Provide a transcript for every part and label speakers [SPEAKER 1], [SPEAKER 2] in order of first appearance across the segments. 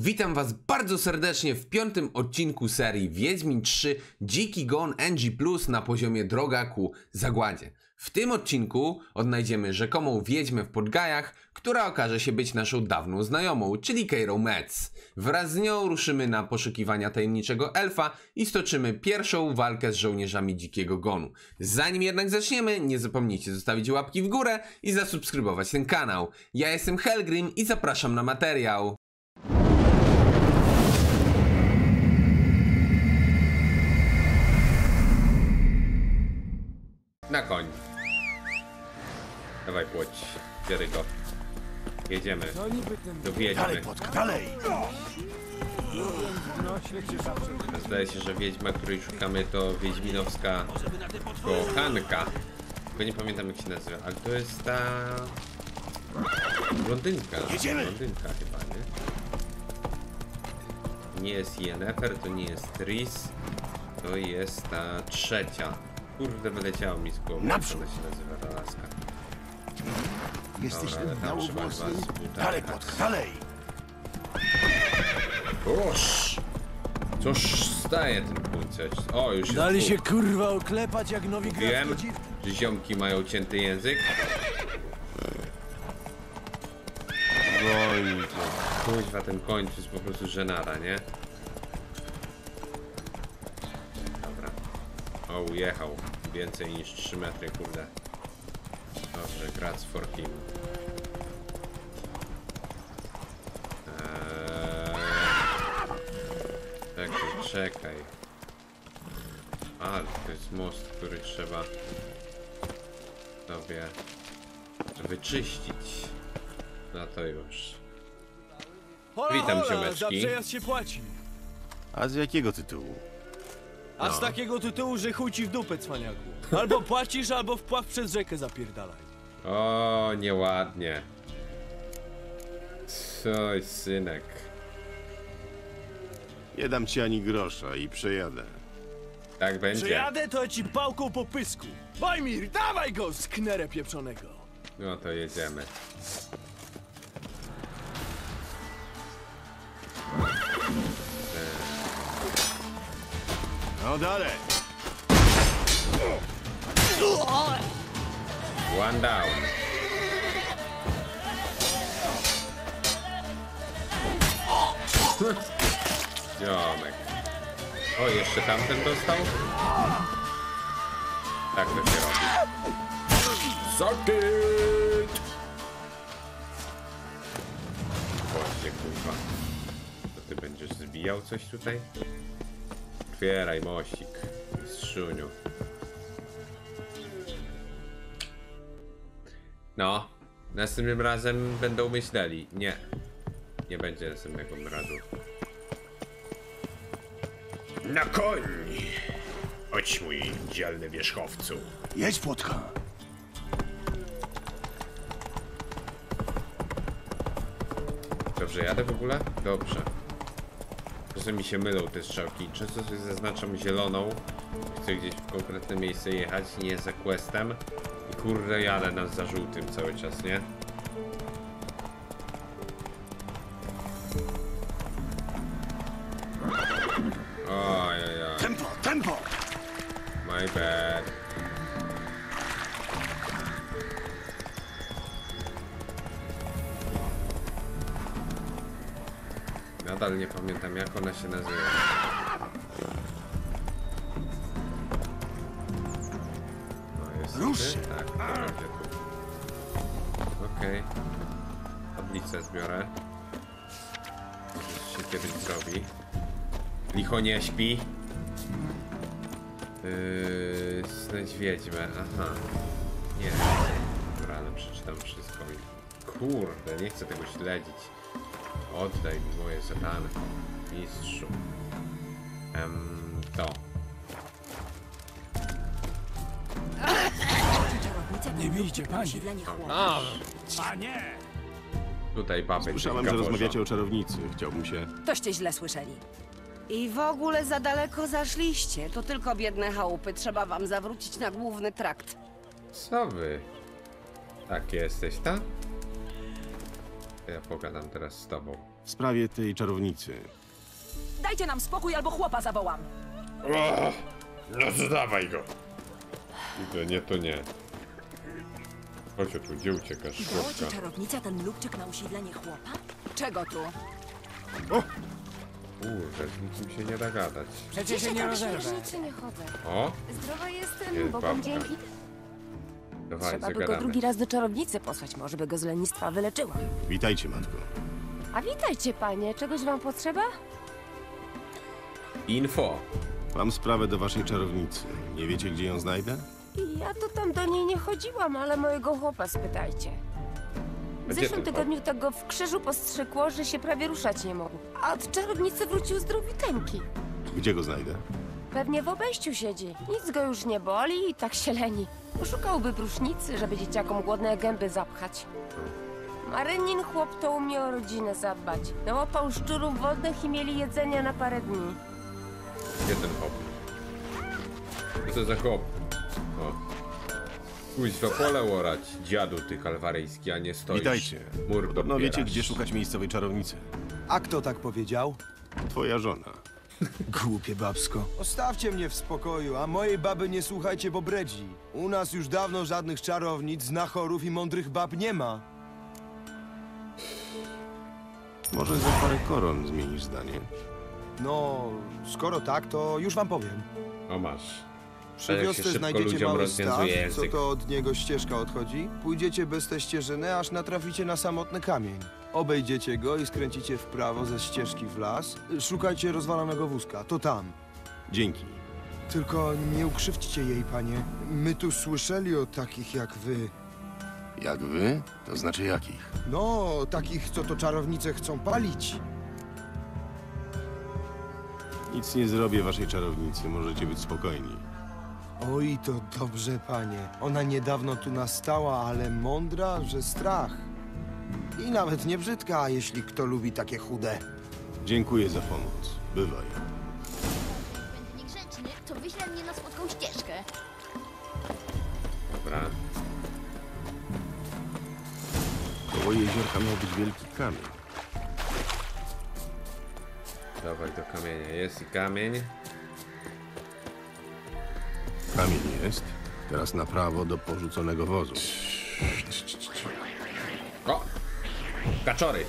[SPEAKER 1] Witam Was bardzo serdecznie w piątym odcinku serii Wiedźmin 3 Dziki Gon NG Plus na poziomie Droga ku Zagładzie. W tym odcinku odnajdziemy rzekomą wiedźmę w Podgajach, która okaże się być naszą dawną znajomą, czyli Keirą Metz. Wraz z nią ruszymy na poszukiwania tajemniczego elfa i stoczymy pierwszą walkę z żołnierzami Dzikiego Gonu. Zanim jednak zaczniemy, nie zapomnijcie zostawić łapki w górę i zasubskrybować ten kanał. Ja jestem Helgrim i zapraszam na materiał. Na koń. Dawaj płoć, bieraj go. Jedziemy. Dowiedźmy.
[SPEAKER 2] Dalej, Płotka, dalej!
[SPEAKER 1] Zdaje się, że wiedźma, której szukamy to wiedźminowska kochanka. Tylko nie pamiętam jak się nazywa, ale to jest ta... Blondynka.
[SPEAKER 2] Jedziemy.
[SPEAKER 1] Blondynka chyba, nie? Nie jest Yennefer, to nie jest Tris. To jest ta trzecia. Kurde, wyleciało mi z głowy.
[SPEAKER 2] Naprzód.
[SPEAKER 1] Się nazywa ta laska.
[SPEAKER 2] Jesteś
[SPEAKER 1] Dobra, ale
[SPEAKER 2] ten
[SPEAKER 1] tam trzeba buta
[SPEAKER 2] Dalej. Płotka, dalej!
[SPEAKER 1] Oż! Coż staje ten punceć? O, już jest
[SPEAKER 3] Dali się kurwa oklepać jak nowi
[SPEAKER 1] Wiem, że ziomki mają cięty język.
[SPEAKER 2] Goń
[SPEAKER 1] Kuźwa, ten koń to jest po prostu żenada, nie? O, ujechał. Więcej niż 3 metry, kurde. Dobrze, grać for him. Eee... Czekaj, czekaj. Ale to jest most, który trzeba sobie wyczyścić. No to już. Witam,
[SPEAKER 3] przejazd się płaci.
[SPEAKER 2] A z jakiego tytułu?
[SPEAKER 3] A
[SPEAKER 1] No.
[SPEAKER 3] z takiego tytułu, że chuj ci w dupę, cwaniaku. Albo płacisz, albo wpław przez rzekę zapierdalaj.
[SPEAKER 1] O, nieładnie. Oj, synek.
[SPEAKER 2] Nie dam ci ani grosza i przejadę.
[SPEAKER 1] Tak będzie.
[SPEAKER 3] Przejadę, to ja ci pałką po pysku. Bajmir, dawaj go, sknerę pieprzonego.
[SPEAKER 1] No to jedziemy.
[SPEAKER 2] No dalej!
[SPEAKER 1] One down. Ziomek. O, jeszcze tamten dostał? Tak to się robi. Socket! Właśnie, kurwa. To ty będziesz zbijał coś tutaj? Otwieraj mościk, mistrzuniu. No, następnym razem będą myśleli. Nie, nie będzie następnego razu.
[SPEAKER 4] Na koń! Chodź mój dzielny wierzchowcu.
[SPEAKER 2] Jedź, Płotka!
[SPEAKER 1] Dobrze, jadę w ogóle? Dobrze. Czasem mi się mylą te strzałki. Często sobie zaznaczam zieloną. Chcę gdzieś w konkretne miejsce jechać, nie za questem. I kurde, jadę nas za żółtym cały czas, nie? Nie śpi. Yy, znajdź wiedźmę, aha. Nie. Dobra, ale przeczytam wszystko i... Kurde, nie chcę tego śledzić. Oddaj mi moje zadane. Mistrzu. Em, to.
[SPEAKER 5] Nie bijcie, pani.
[SPEAKER 1] A, tutaj babę
[SPEAKER 2] Słyszałem, że rozmawiacie o czarownicy. Chciałbym się...
[SPEAKER 5] Toście źle słyszeli.
[SPEAKER 6] I w ogóle za daleko zaszliście. To tylko biedne chałupy. Trzeba wam zawrócić na główny trakt.
[SPEAKER 1] Co wy? Tak jesteś, ta? Ja pogadam teraz z tobą.
[SPEAKER 2] W sprawie tej czarownicy.
[SPEAKER 5] Dajcie nam spokój albo chłopa zawołam.
[SPEAKER 4] O, no to dawaj go.
[SPEAKER 1] To nie, to nie. Chodź tu, gdzie uciekasz,
[SPEAKER 5] ci
[SPEAKER 1] chłopka?
[SPEAKER 5] czarownica ten lubczyk na usiedlenie chłopa? Czego tu?
[SPEAKER 1] Kurde, z nikim się nie da gadać.
[SPEAKER 7] Przecież się nie rozerwę.
[SPEAKER 8] nie chodzę.
[SPEAKER 1] O,
[SPEAKER 8] Zdrowa jestem,
[SPEAKER 1] Jest
[SPEAKER 8] Bogom
[SPEAKER 1] babka.
[SPEAKER 8] dzięki.
[SPEAKER 1] dawaj,
[SPEAKER 8] Trzeba by go
[SPEAKER 1] zagadamy.
[SPEAKER 8] drugi raz do czarownicy posłać, może by go z lenistwa wyleczyła.
[SPEAKER 2] Witajcie, matko.
[SPEAKER 8] A witajcie, panie. Czegoś wam potrzeba?
[SPEAKER 1] Info.
[SPEAKER 2] Mam sprawę do waszej czarownicy. Nie wiecie, gdzie ją znajdę?
[SPEAKER 8] Ja to tam do niej nie chodziłam, ale mojego chłopa spytajcie. W
[SPEAKER 1] gdzie
[SPEAKER 8] zeszłym tygodniu tego w krzyżu postrzykło, że się prawie ruszać nie mógł. A od czarownicy wrócił zdrowiteńki.
[SPEAKER 2] Gdzie go znajdę?
[SPEAKER 8] Pewnie w obejściu siedzi. Nic go już nie boli i tak się leni. Poszukałby prusznicy, żeby dzieciakom głodne gęby zapchać. Marynin chłop to umie o rodzinę zadbać. Nałapał szczurów wodnych i mieli jedzenia na parę dni.
[SPEAKER 1] Gdzie ten hop? Co to za hop? O. Kuźwa, pole orać, dziadu ty kalwaryjski, a nie stoisz.
[SPEAKER 2] Witajcie.
[SPEAKER 1] Mur
[SPEAKER 2] Podobno wiecie, gdzie szukać miejscowej czarownicy.
[SPEAKER 3] A kto tak powiedział?
[SPEAKER 2] Twoja żona.
[SPEAKER 3] Głupie babsko. Ostawcie mnie w spokoju, a mojej baby nie słuchajcie, bo bredzi. U nas już dawno żadnych czarownic, znachorów i mądrych bab nie ma.
[SPEAKER 2] Może za parę koron zmienisz zdanie.
[SPEAKER 3] No, skoro tak, to już wam powiem.
[SPEAKER 1] O masz.
[SPEAKER 3] Przy
[SPEAKER 1] jak się
[SPEAKER 3] wiosce
[SPEAKER 1] szybko
[SPEAKER 3] znajdziecie
[SPEAKER 1] ludziom
[SPEAKER 3] mały
[SPEAKER 1] rozwiązuje
[SPEAKER 3] staw, co
[SPEAKER 1] język.
[SPEAKER 3] to od niego ścieżka odchodzi. Pójdziecie bez tej ścieżyny, aż natraficie na samotny kamień. Obejdziecie go i skręcicie w prawo ze ścieżki w las. Szukajcie rozwalonego wózka, to tam.
[SPEAKER 2] Dzięki.
[SPEAKER 3] Tylko nie ukrzywdźcie jej, panie. My tu słyszeli o takich jak wy.
[SPEAKER 2] Jak wy? To znaczy jakich?
[SPEAKER 3] No, takich, co to czarownice chcą palić.
[SPEAKER 2] Nic nie zrobię waszej czarownicy, możecie być spokojni.
[SPEAKER 3] Oj, to dobrze, panie. Ona niedawno tu nastała, ale mądra, że strach. I nawet nie brzydka, jeśli kto lubi takie chude.
[SPEAKER 2] Dziękuję za pomoc. Bywaj.
[SPEAKER 9] Będę niegrzeczny, to wyślę mnie na słodką ścieżkę.
[SPEAKER 1] Dobra.
[SPEAKER 2] Koło jeziorka miał być wielki kamień.
[SPEAKER 1] Dawaj do kamienia. Jest i kamień.
[SPEAKER 2] Kamień jest. Teraz na prawo do porzuconego wozu.
[SPEAKER 1] O! Kaczory!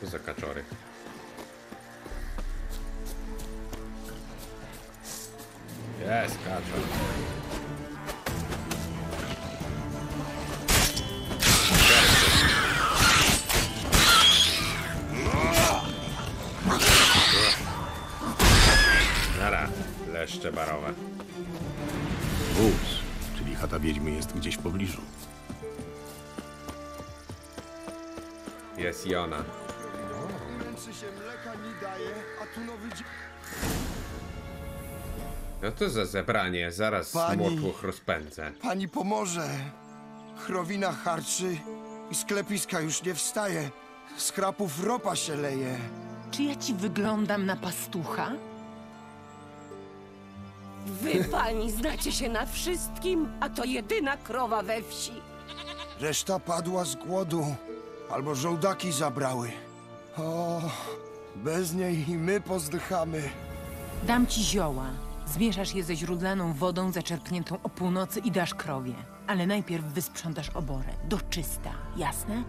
[SPEAKER 1] Co za kaczory? Jest kaczor. Leszcze barowe.
[SPEAKER 2] Wóz, czyli chata wiedźmy jest gdzieś w pobliżu.
[SPEAKER 1] Jest i ona.
[SPEAKER 3] Męczy się mleka nie daje, a tu nowy.
[SPEAKER 1] No to za zebranie, zaraz
[SPEAKER 3] Pani.
[SPEAKER 1] motłoch rozpędzę.
[SPEAKER 3] Pani pomoże. Chrowina harczy i sklepiska już nie wstaje. Z krapów ropa się leje.
[SPEAKER 7] Czy ja ci wyglądam na pastucha?
[SPEAKER 6] Wy, pani, znacie się na wszystkim, a to jedyna krowa we wsi.
[SPEAKER 3] Reszta padła z głodu. Albo żołdaki zabrały. O, bez niej i my pozdychamy.
[SPEAKER 7] Dam ci zioła. Zmieszasz je ze źródlaną wodą zaczerpniętą o północy i dasz krowie. Ale najpierw wysprzątasz oborę. Do czysta, jasne?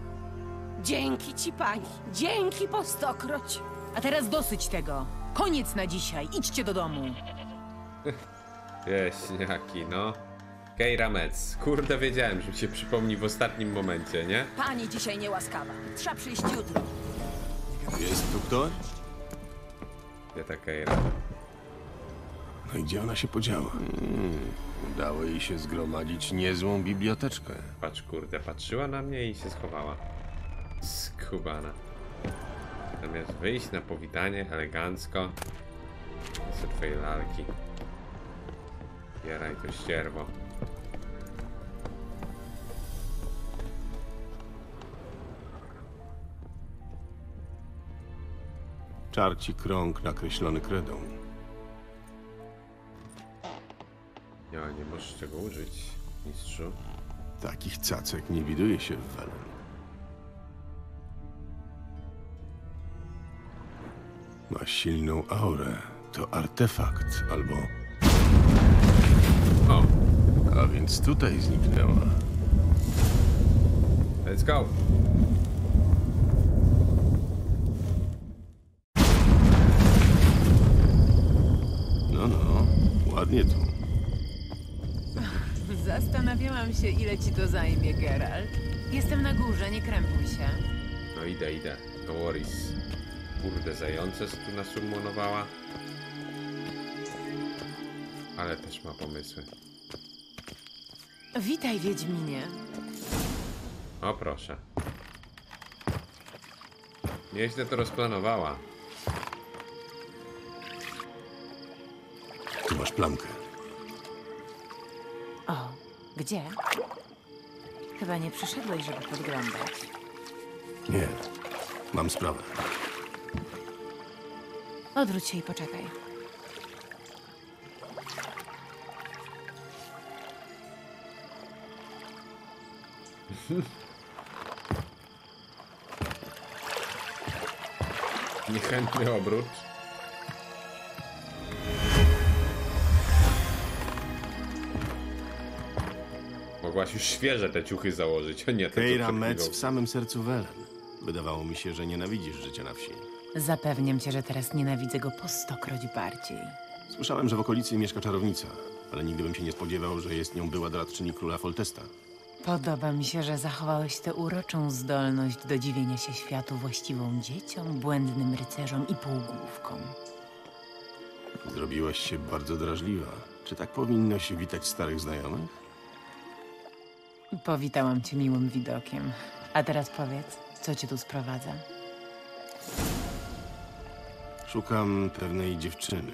[SPEAKER 6] Dzięki ci, pani. Dzięki po stokroć.
[SPEAKER 7] A teraz dosyć tego. Koniec na dzisiaj. Idźcie do domu.
[SPEAKER 1] Wieśniaki, no. Keira Metz. Kurde, wiedziałem, że mi się przypomni w ostatnim momencie, nie?
[SPEAKER 5] Pani dzisiaj niełaskawa. Trzeba przyjść jutro.
[SPEAKER 2] Jest tu ktoś?
[SPEAKER 1] Gdzie ta Keira?
[SPEAKER 2] No i gdzie ona się podziała? Hmm, udało jej się zgromadzić niezłą biblioteczkę.
[SPEAKER 1] Patrz, kurde, patrzyła na mnie i się schowała. Skubana. Zamiast wyjść na powitanie elegancko, to są twoje lalki. Zbieraj to ścierwo.
[SPEAKER 2] Czarci krąg nakreślony kredą.
[SPEAKER 1] Ja nie możesz tego użyć, mistrzu.
[SPEAKER 2] Takich cacek nie widuje się w Welen. Ma silną aurę. To artefakt albo
[SPEAKER 1] o,
[SPEAKER 2] A więc tutaj zniknęła.
[SPEAKER 1] let's go.
[SPEAKER 2] No, no. Ładnie tu.
[SPEAKER 7] Zastanawiałam się, ile ci to zajmie, Geralt. Jestem na górze, nie krępuj się.
[SPEAKER 1] No idę, idę. No worries. Kurde, zające tu nasummonowała. Ale też ma pomysły.
[SPEAKER 7] Witaj, Wiedźminie.
[SPEAKER 1] O proszę. Nieźle to rozplanowała.
[SPEAKER 2] Tu masz plamkę.
[SPEAKER 7] O, gdzie? Chyba nie przyszedłeś, żeby podglądać.
[SPEAKER 2] Nie. Mam sprawę.
[SPEAKER 7] Odwróć się i poczekaj.
[SPEAKER 1] Niechętny obrót. Mogłaś już świeże te ciuchy założyć, a nie te co
[SPEAKER 2] Keira
[SPEAKER 1] przed
[SPEAKER 2] Metz
[SPEAKER 1] chwilą.
[SPEAKER 2] w samym sercu Welen. Wydawało mi się, że nienawidzisz życia na wsi.
[SPEAKER 7] Zapewniam cię, że teraz nienawidzę go po stokroć bardziej.
[SPEAKER 2] Słyszałem, że w okolicy mieszka czarownica, ale nigdy bym się nie spodziewał, że jest nią była doradczyni króla Foltesta.
[SPEAKER 7] Podoba mi się, że zachowałeś tę uroczą zdolność do dziwienia się światu właściwą dzieciom, błędnym rycerzom i półgłówkom.
[SPEAKER 2] Zrobiłaś się bardzo drażliwa. Czy tak powinno się witać starych znajomych?
[SPEAKER 7] Powitałam cię miłym widokiem. A teraz powiedz, co cię tu sprowadza?
[SPEAKER 2] Szukam pewnej dziewczyny.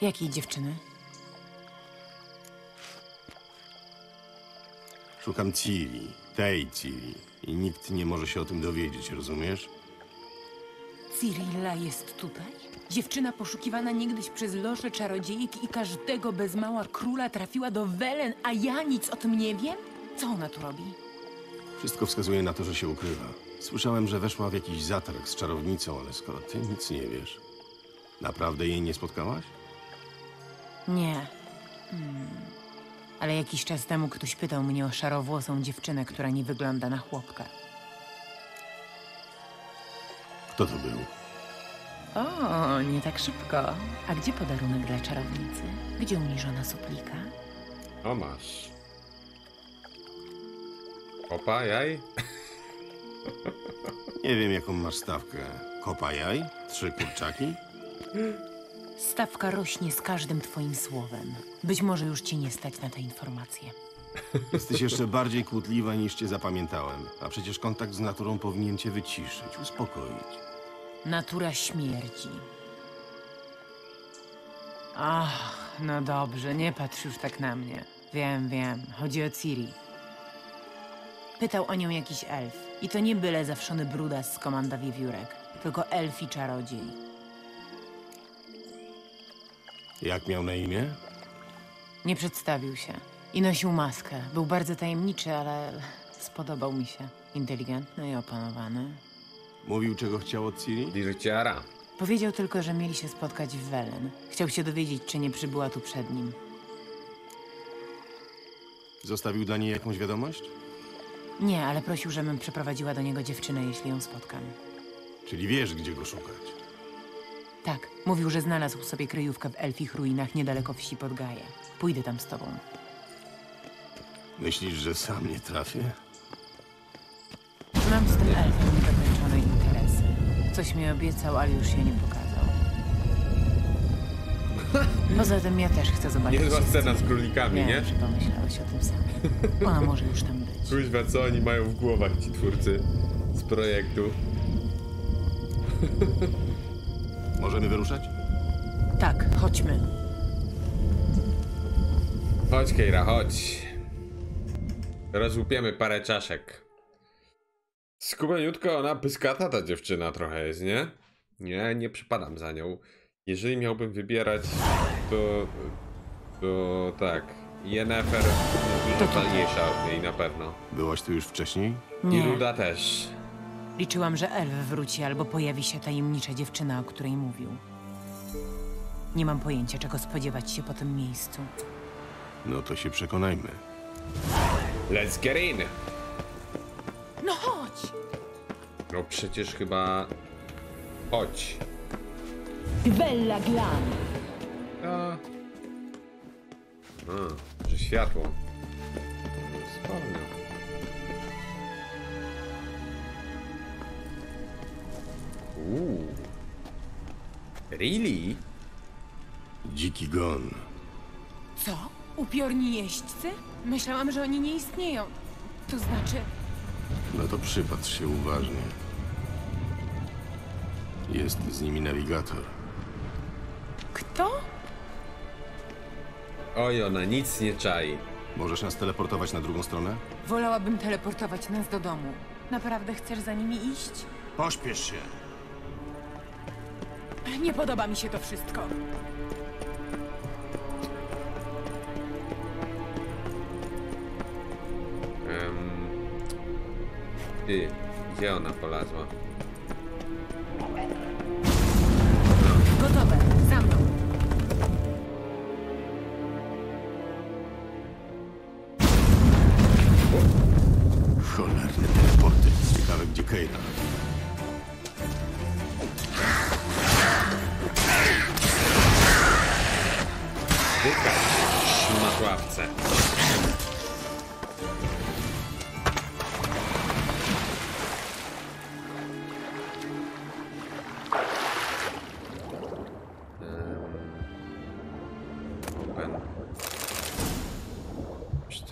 [SPEAKER 7] Jakiej dziewczyny?
[SPEAKER 2] Szukam Ciri, tej Ciri. I nikt nie może się o tym dowiedzieć, rozumiesz?
[SPEAKER 7] Cyrilla jest tutaj? Dziewczyna poszukiwana niegdyś przez losze czarodziejek i każdego bez mała króla trafiła do Welen, a ja nic o tym nie wiem? Co ona tu robi?
[SPEAKER 2] Wszystko wskazuje na to, że się ukrywa. Słyszałem, że weszła w jakiś zatarg z czarownicą, ale skoro ty nic nie wiesz, naprawdę jej nie spotkałaś?
[SPEAKER 7] Nie. Hmm. Ale jakiś czas temu ktoś pytał mnie o szarowłosą dziewczynę, która nie wygląda na chłopka.
[SPEAKER 2] Kto to był?
[SPEAKER 7] O, nie tak szybko. A gdzie podarunek dla czarownicy? Gdzie uniżona suplika?
[SPEAKER 1] O masz. Opa, jaj?
[SPEAKER 2] Nie wiem, jaką masz stawkę. Kopa jaj? Trzy kurczaki?
[SPEAKER 7] Stawka rośnie z każdym twoim słowem. Być może już ci nie stać na te informacje.
[SPEAKER 2] Jesteś jeszcze bardziej kłótliwa niż cię zapamiętałem. A przecież kontakt z naturą powinien cię wyciszyć, uspokoić.
[SPEAKER 7] Natura śmierci. Ach, no dobrze, nie patrz już tak na mnie. Wiem, wiem, chodzi o Ciri. Pytał o nią jakiś elf. I to nie byle zawszony brudas z komanda wiewiórek, tylko elf i czarodziej.
[SPEAKER 2] Jak miał na imię?
[SPEAKER 7] Nie przedstawił się. I nosił maskę. Był bardzo tajemniczy, ale spodobał mi się. Inteligentny i opanowany.
[SPEAKER 2] Mówił, czego chciał od Ciri?
[SPEAKER 1] Dirciara.
[SPEAKER 7] Powiedział tylko, że mieli się spotkać w Welen. Chciał się dowiedzieć, czy nie przybyła tu przed nim.
[SPEAKER 2] Zostawił dla niej jakąś wiadomość?
[SPEAKER 7] Nie, ale prosił, żebym przeprowadziła do niego dziewczynę, jeśli ją spotkam.
[SPEAKER 2] Czyli wiesz, gdzie go szukać.
[SPEAKER 7] Tak, mówił, że znalazł sobie kryjówkę w elfich ruinach niedaleko wsi pod Gaję. Pójdę tam z tobą.
[SPEAKER 2] Myślisz, że sam nie trafię?
[SPEAKER 7] Mam z tym elfem niedokończone interesy. Coś mi obiecał, ale już się nie pokazał. Poza tym ja też chcę zobaczyć.
[SPEAKER 1] Niezła
[SPEAKER 7] się z
[SPEAKER 1] scena z królikami,
[SPEAKER 7] Wiem,
[SPEAKER 1] nie?
[SPEAKER 7] że pomyślałeś o tym samym. Ona może już tam być.
[SPEAKER 1] Kuźwa, co oni mają w głowach ci twórcy z projektu?
[SPEAKER 2] Możemy wyruszać?
[SPEAKER 7] Tak, chodźmy.
[SPEAKER 1] Chodź, Keira, chodź. Rozłupiemy parę czaszek. Skubaniutko ona pyskata ta dziewczyna trochę jest, nie? Nie, nie przypadam za nią. Jeżeli miałbym wybierać, to... To tak. Yennefer jest dużo fajniejsza od niej na pewno.
[SPEAKER 2] Byłaś tu już wcześniej?
[SPEAKER 1] I
[SPEAKER 7] Nie,
[SPEAKER 1] Ruda też.
[SPEAKER 7] Liczyłam, że elf wróci albo pojawi się tajemnicza dziewczyna, o której mówił. Nie mam pojęcia, czego spodziewać się po tym miejscu.
[SPEAKER 2] No to się przekonajmy.
[SPEAKER 1] Let's get in!
[SPEAKER 7] No chodź!
[SPEAKER 1] No przecież chyba... Chodź.
[SPEAKER 7] Bella Glam!
[SPEAKER 1] A. A, że światło. Wspomniał. Uuu. Really?
[SPEAKER 2] Dziki gon.
[SPEAKER 7] Co? Upiorni jeźdźcy? Myślałam, że oni nie istnieją. To znaczy...
[SPEAKER 2] No to przypatrz się uważnie. Jest z nimi nawigator.
[SPEAKER 7] Kto?
[SPEAKER 1] Oj, ona nic nie czai.
[SPEAKER 2] Możesz nas teleportować na drugą stronę?
[SPEAKER 7] Wolałabym teleportować nas do domu. Naprawdę chcesz za nimi iść?
[SPEAKER 2] Pośpiesz się.
[SPEAKER 7] Nie podoba mi się to wszystko.
[SPEAKER 1] Em, Ty, gdzie ona polazła?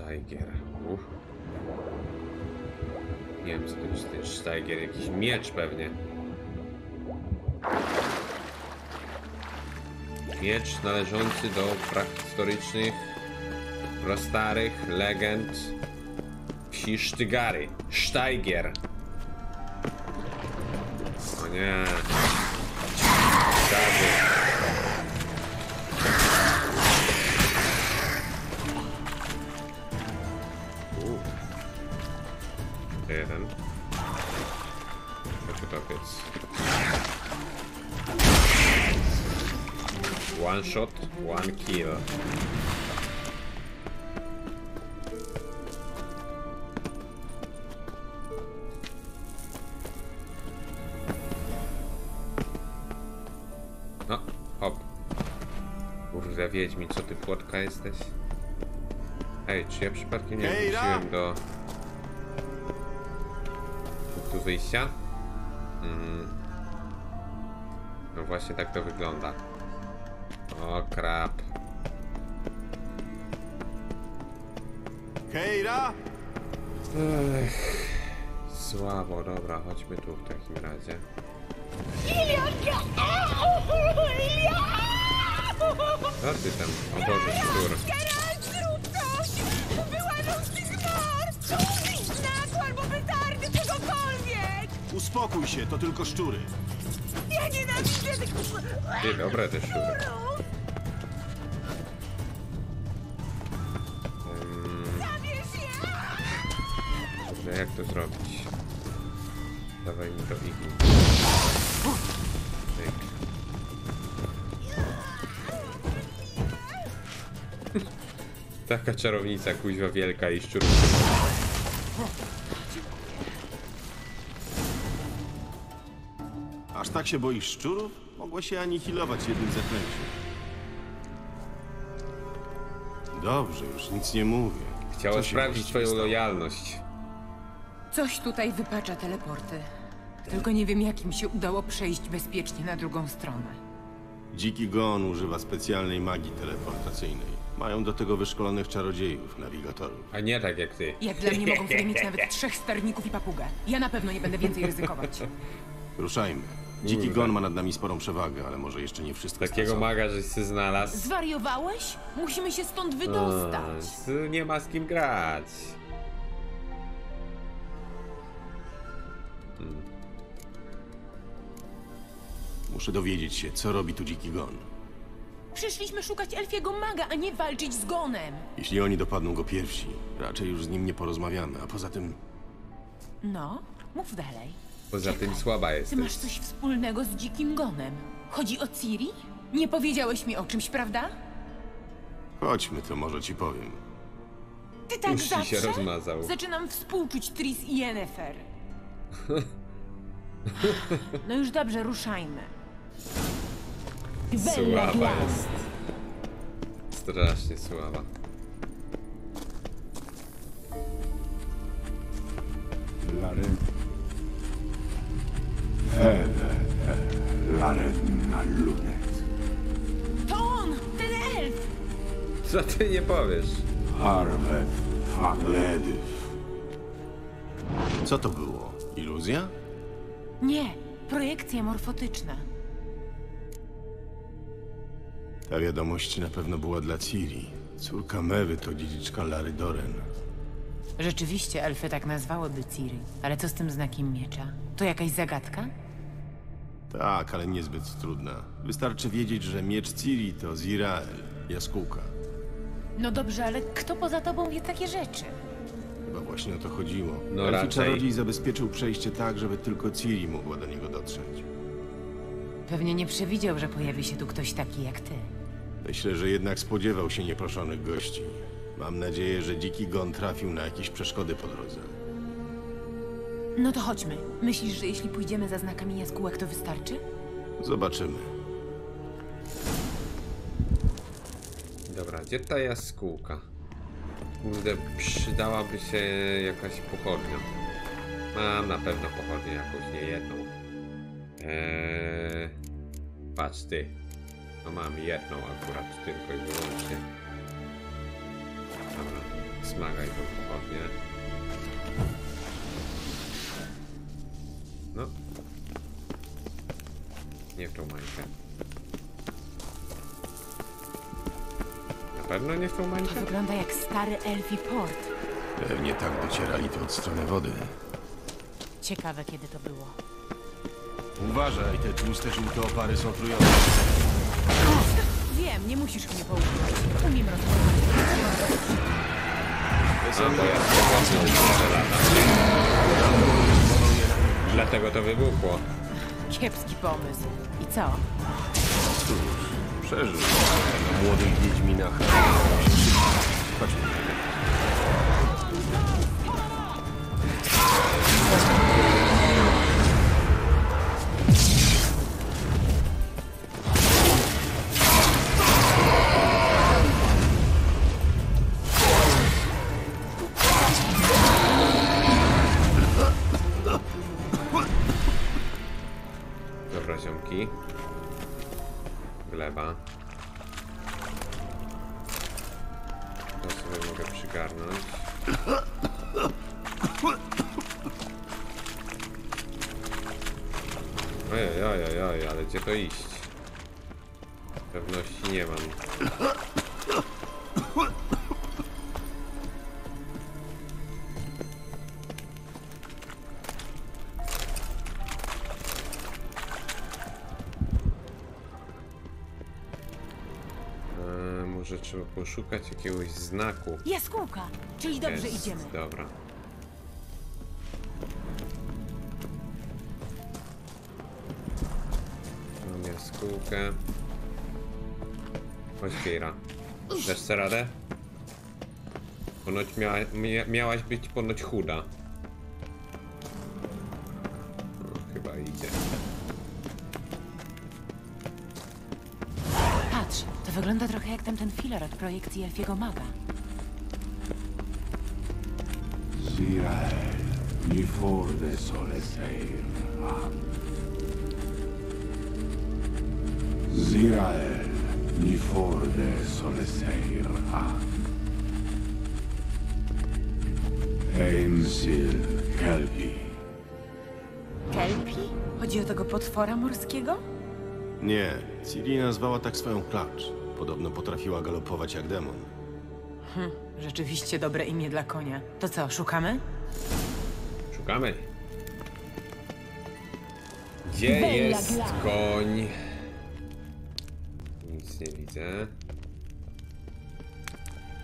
[SPEAKER 1] Steiger. Uff. Nie wiem co to jest ten Steiger, jakiś miecz pewnie. Miecz należący do prahistorycznych, prastarych legend wsi Sztygary. Steiger. O nie. One shot, one kill. No, hop. Kurde, Wiedźmin, co ty płotka jesteś? Ej, czy ja przypadkiem nie wróciłem do... punktu wyjścia? Mm. No właśnie tak to wygląda. O krap.
[SPEAKER 2] Keira!
[SPEAKER 1] Słabo, dobra, chodźmy tu w takim razie. Co ty tam? O Boże, szczur.
[SPEAKER 6] Geralt, zrób coś! Wyłażą z tych nor! Znaku albo petardy, czegokolwiek!
[SPEAKER 2] Uspokój się, to tylko szczury.
[SPEAKER 6] Ja nienawidzę tych...
[SPEAKER 1] Ty, dobre te szczury. Taka czarownica kuźwa wielka i szczurów.
[SPEAKER 2] Aż tak się boisz szczurów? Mogłeś się anihilować jednym zaklęciem. Dobrze, już nic nie mówię.
[SPEAKER 1] Chciała
[SPEAKER 2] Co
[SPEAKER 1] sprawdzić twoją
[SPEAKER 2] stało?
[SPEAKER 1] lojalność.
[SPEAKER 7] Coś tutaj wypacza teleporty. Tylko nie wiem, jak im się udało przejść bezpiecznie na drugą stronę.
[SPEAKER 2] Dziki Gon używa specjalnej magii teleportacyjnej. Mają do tego wyszkolonych czarodziejów, nawigatorów.
[SPEAKER 1] A nie tak jak ty.
[SPEAKER 7] Jak dla mnie mogą wtedy mieć nawet trzech sterników i papugę. Ja na pewno nie będę więcej ryzykować.
[SPEAKER 2] Ruszajmy. Dziki. Gon ma nad nami sporą przewagę, ale może jeszcze nie wszystko
[SPEAKER 1] Takiego
[SPEAKER 2] stracone.
[SPEAKER 1] maga, żeś się znalazł.
[SPEAKER 7] Zwariowałeś? Musimy się stąd wydostać.
[SPEAKER 1] A, z- Nie ma z kim grać.
[SPEAKER 2] Muszę dowiedzieć się, co robi tu Dziki Gon.
[SPEAKER 7] Przyszliśmy szukać elfiego maga, a nie walczyć z gonem.
[SPEAKER 2] Jeśli oni dopadną go pierwsi, raczej już z nim nie porozmawiamy, a poza tym
[SPEAKER 7] No, mów dalej.
[SPEAKER 1] Poza tym słaba
[SPEAKER 7] Ty
[SPEAKER 1] jesteś.
[SPEAKER 7] masz coś wspólnego z dzikim gonem. Chodzi o Ciri? Nie powiedziałeś mi o czymś, prawda?
[SPEAKER 2] Chodźmy, to może ci powiem.
[SPEAKER 7] Ty tak
[SPEAKER 1] Już ci
[SPEAKER 7] zawsze?
[SPEAKER 1] się rozmazał.
[SPEAKER 7] Zaczynam współczuć Tris i Yennefer. No już dobrze, ruszajmy.
[SPEAKER 1] Słaba jest. Strasznie słaba.
[SPEAKER 10] Laren. Ewe, Laren na lunet.
[SPEAKER 7] To on! Ten elf!
[SPEAKER 1] Co ty nie powiesz?
[SPEAKER 10] Harvet Fagledyw.
[SPEAKER 2] Co to było? Iluzja?
[SPEAKER 7] Nie, projekcja morfotyczna.
[SPEAKER 2] Ta wiadomość na pewno była dla Ciri. Córka Mewy to dziedziczka Lary Doren.
[SPEAKER 7] Rzeczywiście elfy tak nazwałyby Ciri. Ale co z tym znakiem miecza? To jakaś zagadka?
[SPEAKER 2] Tak, ale niezbyt trudna. Wystarczy wiedzieć, że miecz Ciri to Zirael, jaskółka.
[SPEAKER 7] No dobrze, ale kto poza tobą wie takie rzeczy?
[SPEAKER 2] Chyba właśnie o to chodziło.
[SPEAKER 1] No
[SPEAKER 2] Elfi
[SPEAKER 1] raczej.
[SPEAKER 2] czarodziej zabezpieczył przejście tak, żeby tylko Ciri mogła do niego dotrzeć.
[SPEAKER 7] Pewnie nie przewidział, że pojawi się tu ktoś taki jak ty.
[SPEAKER 2] Myślę, że jednak spodziewał się nieproszonych gości. Mam nadzieję, że dziki gon trafił na jakieś przeszkody po drodze.
[SPEAKER 7] No to chodźmy. Myślisz, że jeśli pójdziemy za znakami jaskółek, to wystarczy?
[SPEAKER 2] Zobaczymy.
[SPEAKER 1] Dobra, gdzie ta jaskółka? Kurde, przydałaby się jakaś pochodnia. Mam na pewno pochodnię jakąś, nie jedną. Eee, patrz ty. No mam jedną akurat, tylko i wyłącznie. Dobra, smagaj tą pochodnię. No. Nie w tą mańkę. Na pewno nie w tą
[SPEAKER 7] To
[SPEAKER 1] mańkę?
[SPEAKER 7] wygląda jak stary elfi port.
[SPEAKER 2] Pewnie tak docierali tu od strony wody.
[SPEAKER 7] Ciekawe, kiedy to było.
[SPEAKER 2] Uważaj, te tłuste żółte opary są trujące.
[SPEAKER 7] Wiem, nie musisz mnie pouczyć. Umiem rozmawiać.
[SPEAKER 1] To ja pochodnią strzelana. Dlatego to wybuchło.
[SPEAKER 7] Kiepski pomysł. I co?
[SPEAKER 2] Przeżył. Na młodych wiedźminach. Chodźmy.
[SPEAKER 1] Dobra, ziomki. Gleba. To sobie mogę przygarnąć. Ojej, ojej, ojej, ale gdzie to iść? Pewności nie mam. Poszukać jakiegoś znaku.
[SPEAKER 7] Jaskółka! Czyli dobrze
[SPEAKER 1] Jest,
[SPEAKER 7] idziemy.
[SPEAKER 1] Dobra. Mam jaskółkę. Chodź Keira. Dasz sobie radę? Ponoć mia, miałaś być ponoć chuda.
[SPEAKER 7] Filar od projekcji Elfiego Maga.
[SPEAKER 10] Zirael, ni for de soleseir. Zirael, ni for de soleseir. Einsil Kelpi.
[SPEAKER 7] Kelpi? Chodzi o tego potwora morskiego?
[SPEAKER 2] Nie, Ciri nazwała tak swoją klacz. Podobno potrafiła galopować jak demon.
[SPEAKER 7] Rzeczywiście dobre imię dla konia. To co, szukamy?
[SPEAKER 1] Szukamy. Gdzie jest koń? Nic nie widzę.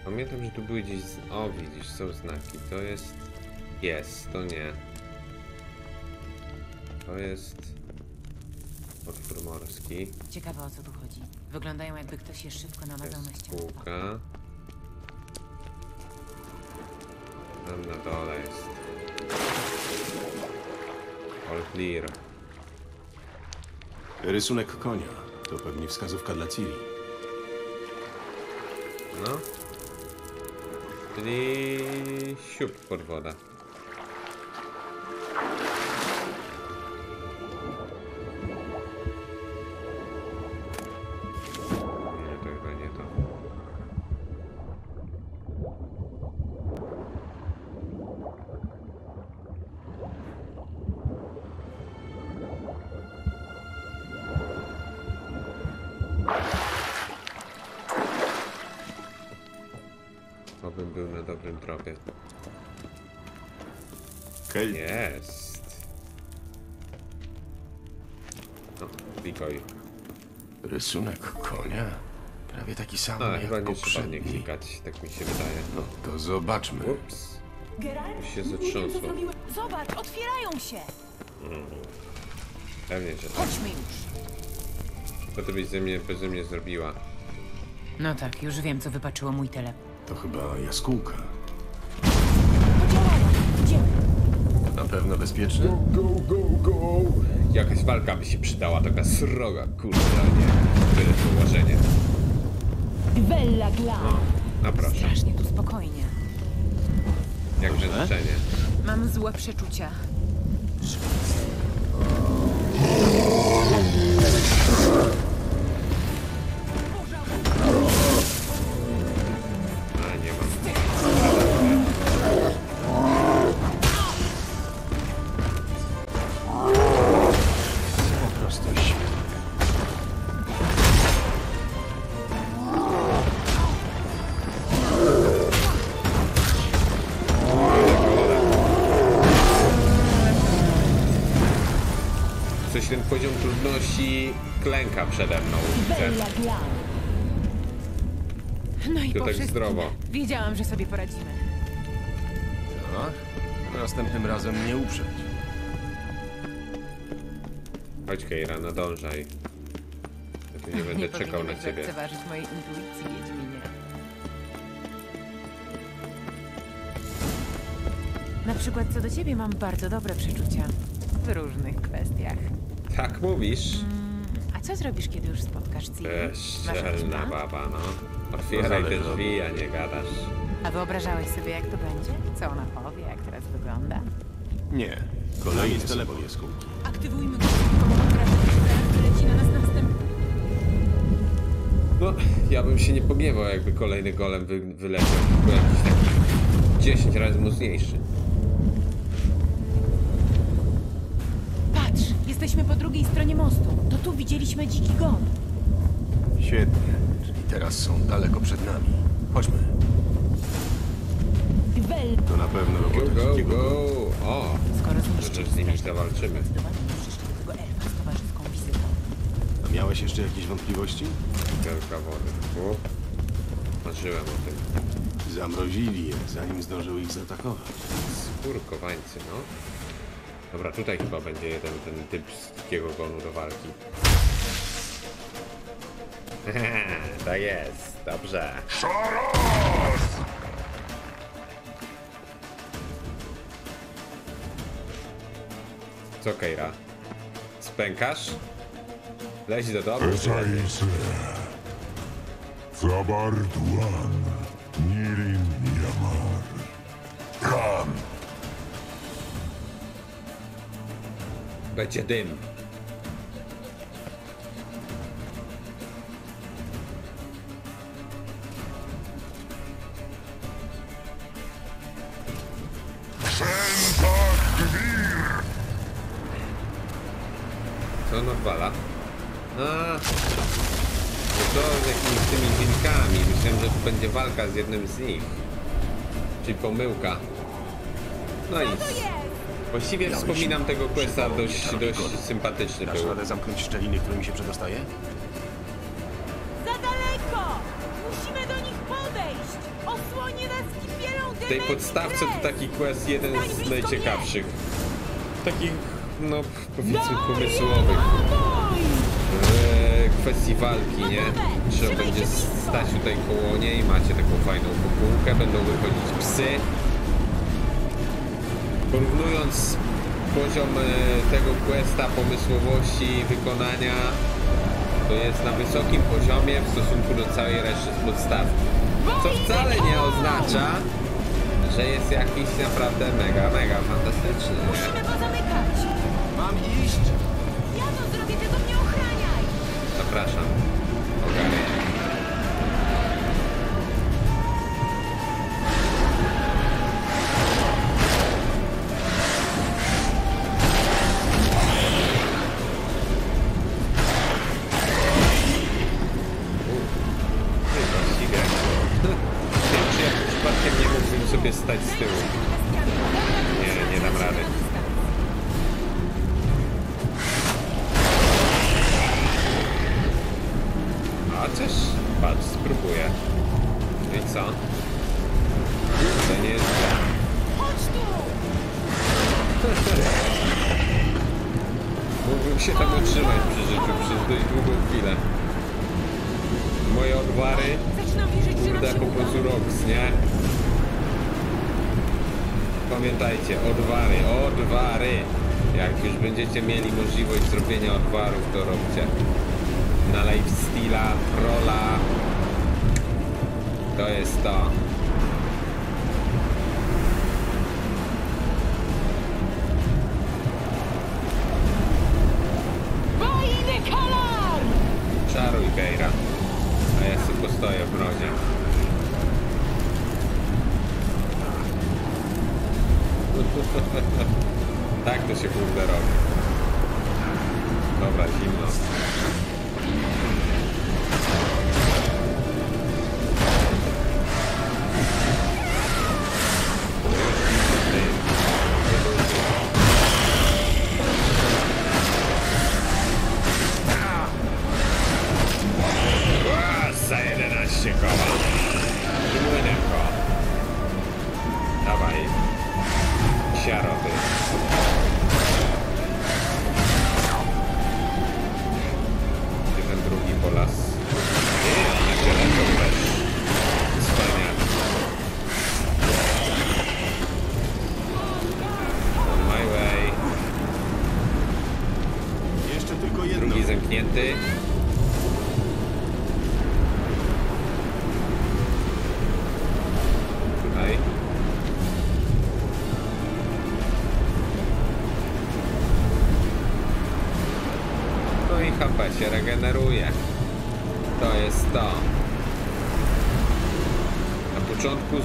[SPEAKER 1] Pamiętam, że tu były gdzieś... z- O, widzisz, są znaki. To jest... Jest, to nie. To jest... Potwór morski.
[SPEAKER 7] Ciekawe o co tu chodzi. Wyglądają jakby ktoś je szybko namazał na ścianę.
[SPEAKER 1] spółka. Tam na dole jest. All clear.
[SPEAKER 2] Rysunek konia. To pewnie wskazówka dla Ciri.
[SPEAKER 1] No. Czyli siup pod woda.
[SPEAKER 2] Taki sam
[SPEAKER 1] No,
[SPEAKER 2] jak
[SPEAKER 1] chyba nie trzeba nie
[SPEAKER 2] poprzedni.
[SPEAKER 1] klikać, tak mi się wydaje.
[SPEAKER 2] No to zobaczmy.
[SPEAKER 1] Ups. Już się zatrząsło.
[SPEAKER 7] Zobacz, otwierają się!
[SPEAKER 1] Pewnie, że tak.
[SPEAKER 7] Chodźmy już!
[SPEAKER 1] Co ty byś ze mnie, bez mnie zrobiła?
[SPEAKER 7] No tak, już wiem, co wypaczyło mój telep.
[SPEAKER 2] To chyba jaskółka.
[SPEAKER 7] Idziemy!
[SPEAKER 2] Na pewno bezpieczne?
[SPEAKER 1] Go, go, go! Jakaś walka by się przydała, taka sroga, kurde, a nie. Tyle położenie.
[SPEAKER 7] Bella Gla!
[SPEAKER 1] No proszę,
[SPEAKER 7] Strasznie tu spokojnie.
[SPEAKER 1] jak życzenie.
[SPEAKER 7] Mam złe przeczucia.
[SPEAKER 1] A, przede mną, widzę.
[SPEAKER 7] No i
[SPEAKER 1] tak
[SPEAKER 7] wszystkim
[SPEAKER 1] zdrowo.
[SPEAKER 7] Wiedziałam, że sobie poradzimy.
[SPEAKER 2] Tak? Następnym razem nie uprzeć.
[SPEAKER 1] Chodź Keira, nadążaj. Ja tu nie będę czekał na ciebie.
[SPEAKER 7] lekceważyć mojej intuicji, Wiedźminie. Na przykład co do ciebie mam bardzo dobre przeczucia. W różnych kwestiach.
[SPEAKER 1] Tak mówisz?
[SPEAKER 7] A co zrobisz, kiedy już spotkasz Ciri? Plan?
[SPEAKER 1] baba, no. Otwieraj te
[SPEAKER 2] od-
[SPEAKER 1] drzwi, a nie gadasz.
[SPEAKER 7] A wyobrażałeś sobie, jak to będzie? Co ona powie, jak teraz wygląda?
[SPEAKER 2] Nie. Kolejny symbol jaskółki.
[SPEAKER 7] Aktywujmy go wyleci na nas następny.
[SPEAKER 1] No, ja bym się nie pogniewał, jakby kolejny golem wy, wyleciał. Był jakiś taki 10 razy mocniejszy.
[SPEAKER 7] Patrz, jesteśmy po drugiej stronie mostu. Widzieliśmy dziki gon.
[SPEAKER 2] Świetnie. Czyli teraz są daleko przed nami. Chodźmy.
[SPEAKER 7] Bell.
[SPEAKER 2] To na pewno
[SPEAKER 1] Go,
[SPEAKER 2] robota
[SPEAKER 1] go,
[SPEAKER 2] dzikiego
[SPEAKER 1] go! O!
[SPEAKER 7] Skoro zniszczyli
[SPEAKER 1] z nimi zawalczymy.
[SPEAKER 7] zdecydowanie nie przyszli do tego elfa z towarzyską wizytą.
[SPEAKER 2] A miałeś jeszcze jakieś wątpliwości?
[SPEAKER 1] Wielka wody. O. Marzyłem o tym.
[SPEAKER 2] Zamrozili je, zanim zdążył ich zaatakować.
[SPEAKER 1] Skurkowańcy, no. Dobra, tutaj chyba będzie jeden ten typ z dzikiego gonu do walki. tak jest, dobrze. Co, Keira? Spękasz? Leć do domu.
[SPEAKER 11] Esaise. Zabarduan. Nirin Yamar. Ram.
[SPEAKER 1] Będzie dym. Walka z jednym z nich. Czyli pomyłka. No nic. Właściwie wspominam tego questa dość, dość sympatyczny
[SPEAKER 2] Dasz
[SPEAKER 1] był.
[SPEAKER 2] radę zamknąć szczeliny, którymi się przedostaje?
[SPEAKER 6] Za daleko! Musimy do nich podejść! Osłonie nas kipielą
[SPEAKER 1] W tej podstawce to taki quest jeden z najciekawszych. Takich no powiedzmy pomysłowych e, kwestii walki, nie? Trzeba będzie stać tutaj koło niej, macie taką fajną kopułkę, będą wychodzić psy. Porównując poziom e, tego questa, pomysłowości, wykonania, to jest na wysokim poziomie w stosunku do całej reszty z podstawki. Co wcale nie oznacza, że jest jakiś naprawdę mega, mega fantastyczny. nie?
[SPEAKER 6] Musimy go zamykać.
[SPEAKER 3] Mam iść?
[SPEAKER 6] Ja to zrobię, tylko mnie ochraniaj.
[SPEAKER 1] Zapraszam.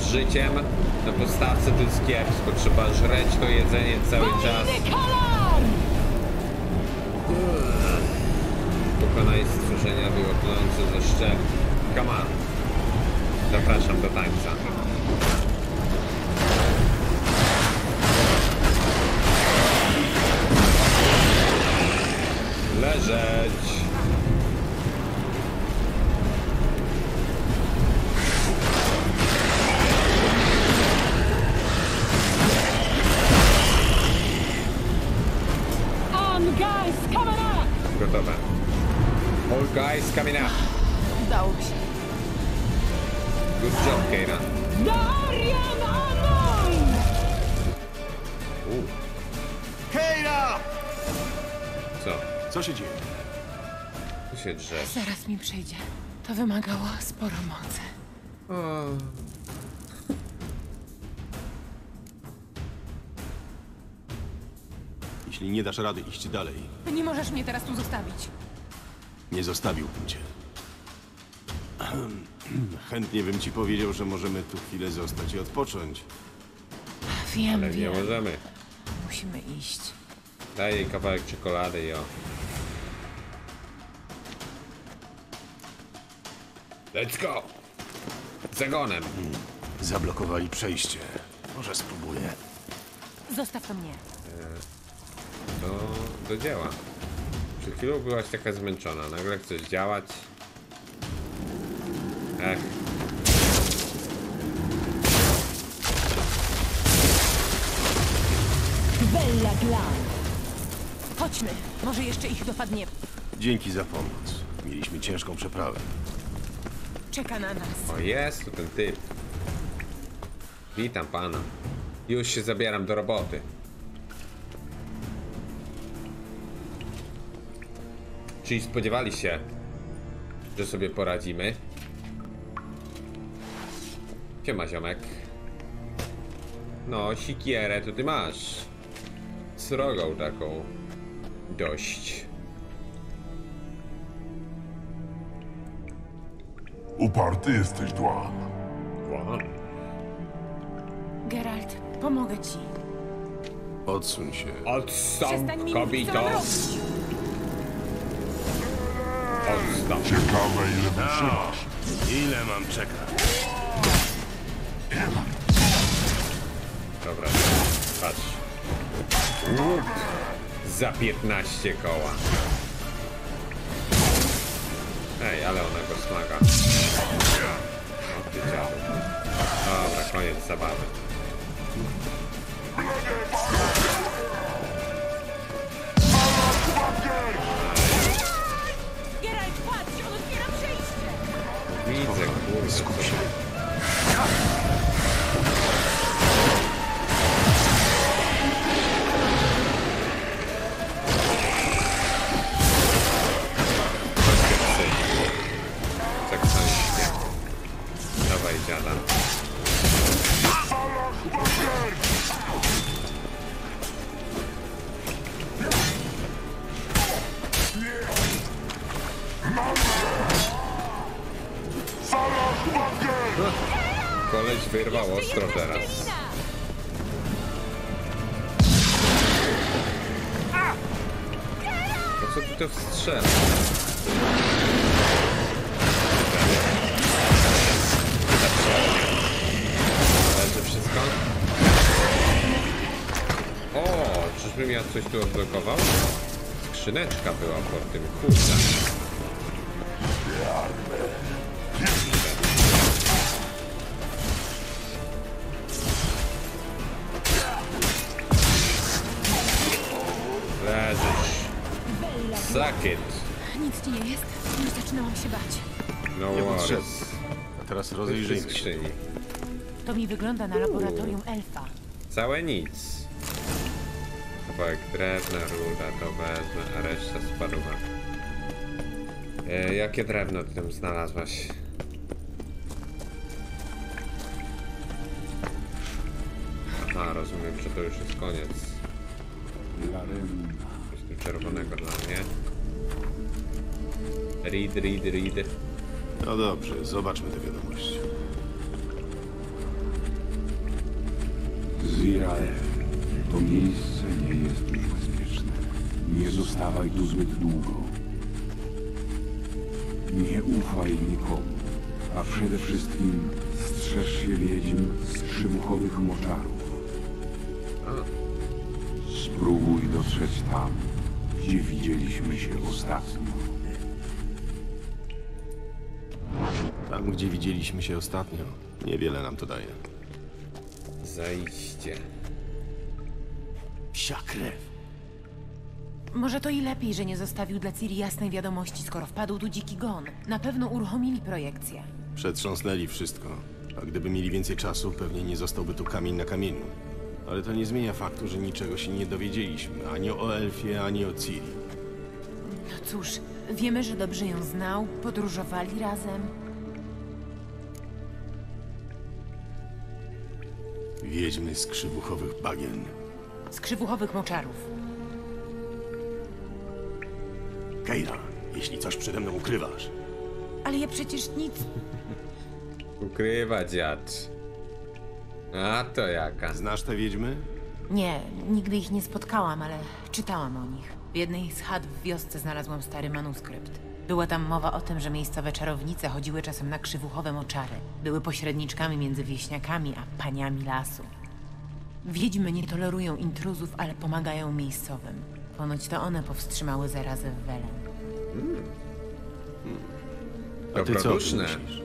[SPEAKER 1] Z życiem na postawce to jest kiepsko. Trzeba żreć to jedzenie cały czas. Pokonaj stworzenia wyłapujące ze szczel. Come on. Zapraszam do tańca. All guys coming up.
[SPEAKER 7] Udało mi się.
[SPEAKER 1] Good job, Keira.
[SPEAKER 6] Darian Anon!
[SPEAKER 1] U,
[SPEAKER 2] Hejra!
[SPEAKER 1] co?
[SPEAKER 2] Co się dzieje?
[SPEAKER 1] Tu się drze.
[SPEAKER 7] Zaraz mi przyjdzie. To wymagało sporo mocy.
[SPEAKER 2] Jeśli nie dasz rady iść dalej,
[SPEAKER 6] Nie możesz mnie teraz tu zostawić.
[SPEAKER 2] Nie zostawiłbym cię. Chętnie bym ci powiedział, że możemy tu chwilę zostać i odpocząć.
[SPEAKER 7] Wiem,
[SPEAKER 1] Ale nie
[SPEAKER 7] wiem.
[SPEAKER 1] możemy.
[SPEAKER 7] Musimy iść.
[SPEAKER 1] Daj jej kawałek czekolady i o. Let's go! Zagonem.
[SPEAKER 2] Zablokowali przejście. Może spróbuję.
[SPEAKER 6] Zostaw to mnie.
[SPEAKER 1] Do, do dzieła. Przed chwilą byłaś taka zmęczona. Nagle chcesz działać. Ech.
[SPEAKER 6] Bella Glam.
[SPEAKER 7] Chodźmy, może jeszcze ich dopadniemy.
[SPEAKER 2] Dzięki za pomoc. Mieliśmy ciężką przeprawę.
[SPEAKER 7] Czeka na nas.
[SPEAKER 1] O, jest tu ten typ. Witam pana. Już się zabieram do roboty. Czyli spodziewali się, że sobie poradzimy. Siema, ziomek. No, sikierę to ty masz. Srogą taką. Dość.
[SPEAKER 11] Uparty jesteś, Dłan.
[SPEAKER 1] Wow.
[SPEAKER 7] Geralt, pomogę ci.
[SPEAKER 2] Odsuń się.
[SPEAKER 1] Odstąp,
[SPEAKER 7] Przestań mi mówić, co mam
[SPEAKER 1] kobito!
[SPEAKER 7] robić.
[SPEAKER 1] Odstąp.
[SPEAKER 11] Ciekawe, ile wytrzymasz.
[SPEAKER 2] Ile mam czekać?
[SPEAKER 1] Dobra, patrz. Za 15 koła. Ej, ale ona go smaga. O ty dziadu. Dobra, koniec zabawy. Skup się. Koleś wyrwał ostro teraz. Po co ty to wstrzela? Leży wszystko? O, czyżbym ja coś tu odblokował? Skrzyneczka była pod tym, kurde. It.
[SPEAKER 7] Nic ci nie jest? Już zaczynałam się bać.
[SPEAKER 1] No
[SPEAKER 2] Nie
[SPEAKER 1] worries.
[SPEAKER 2] potrzebne. A teraz rozejrzyjmy się.
[SPEAKER 1] skrzyni.
[SPEAKER 7] To mi wygląda na laboratorium elfa.
[SPEAKER 1] Całe nic. Kawałek drewna, ruda to wezmę, a reszta sparuwa. E, jakie drewno ty tam znalazłaś? Aha, rozumiem, że to już jest koniec. Coś tu czerwonego dla mnie. Read, read, read.
[SPEAKER 2] No dobrze, zobaczmy te wiadomości.
[SPEAKER 10] Zirael. To miejsce nie jest już bezpieczne. Nie zostawaj tu zbyt długo. Nie ufaj nikomu, a przede wszystkim strzeż się wiedźm z krzywuchowych moczarów. Spróbuj dotrzeć tam, gdzie widzieliśmy się ostatnio.
[SPEAKER 2] Tam, gdzie widzieliśmy się ostatnio, niewiele nam to daje.
[SPEAKER 1] Zajście.
[SPEAKER 2] Psia krew.
[SPEAKER 7] Może to i lepiej, że nie zostawił dla Ciri jasnej wiadomości, skoro wpadł tu dziki gon. Na pewno uruchomili projekcję.
[SPEAKER 2] Przetrząsnęli wszystko. A gdyby mieli więcej czasu, pewnie nie zostałby tu kamień na kamieniu. Ale to nie zmienia faktu, że niczego się nie dowiedzieliśmy. Ani o Elfie, ani o Ciri.
[SPEAKER 7] No cóż, wiemy, że dobrze ją znał, podróżowali razem.
[SPEAKER 2] Wiedźmy z krzywuchowych bagien.
[SPEAKER 7] Z krzywuchowych moczarów.
[SPEAKER 2] Keira, jeśli coś przede mną ukrywasz,
[SPEAKER 7] Ale ja przecież nic...
[SPEAKER 1] Ukrywa dziad. A to jaka.
[SPEAKER 2] znasz te wiedźmy?
[SPEAKER 7] Nie, nigdy ich nie spotkałam, ale czytałam o nich. W jednej z chat w wiosce znalazłam stary manuskrypt. Była tam mowa o tym, że miejscowe czarownice chodziły czasem na krzywuchowe moczary. Były pośredniczkami między wieśniakami a paniami lasu. Wiedźmy nie tolerują intruzów, ale pomagają miejscowym. Ponoć to one powstrzymały zarazę w Welen.
[SPEAKER 2] A ty co o tym
[SPEAKER 1] Dobroduszne.
[SPEAKER 2] myślisz?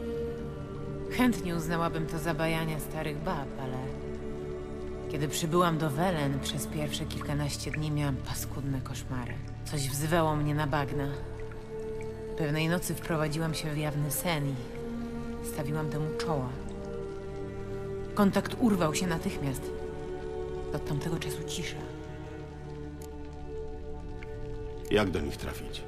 [SPEAKER 7] Chętnie uznałabym to za bajania starych bab, ale Kiedy przybyłam do Welen, przez pierwsze kilkanaście dni miałam paskudne koszmary. Coś wzywało mnie na bagna. Pewnej nocy wprowadziłam się w jawny sen i stawiłam temu czoła. Kontakt urwał się natychmiast. Od tamtego czasu cisza.
[SPEAKER 2] Jak do nich trafić?